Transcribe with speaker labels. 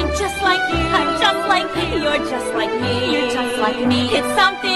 Speaker 1: I'm just like you. I'm just like you. You're just like me. You're just like me. It's something